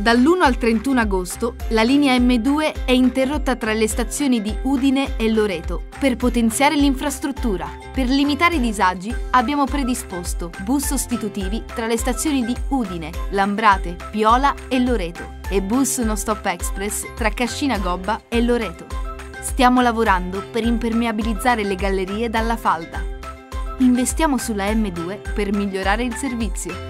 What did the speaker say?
Dall'1 al 31 agosto la linea M2 è interrotta tra le stazioni di Udine e Loreto per potenziare l'infrastruttura. Per limitare i disagi abbiamo predisposto bus sostitutivi tra le stazioni di Udine, Lambrate, Piola e Loreto e bus non stop express tra Cascina Gobba e Loreto. Stiamo lavorando per impermeabilizzare le gallerie dalla falda. Investiamo sulla M2 per migliorare il servizio.